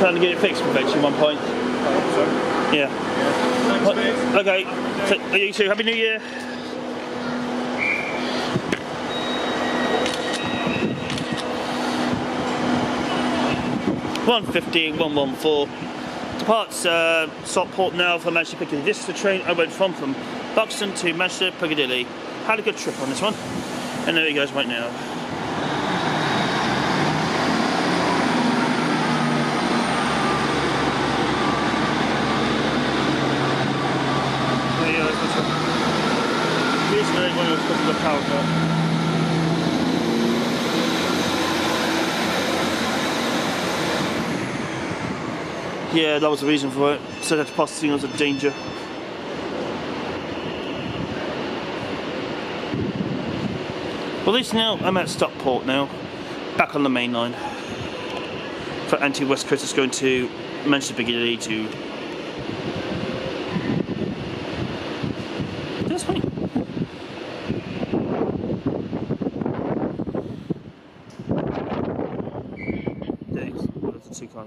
Plan to get it fixed eventually one point. So, Yeah. thanks. Okay. So, you too. Happy New Year. One fifteen, one one four. Departs uh, now for Manchester Piccadilly. This is the train I went from from Buxton to Manchester Piccadilly. Had a good trip on this one, and there he goes right now. There you go, that's the one who was the. Yeah, that was the reason for it. So that pass signals a danger. Well, at least now I'm at Stockport now, back on the main line. Avanti West Coast, it's going to Manchester Piccadilly to. That's funny. 追加の。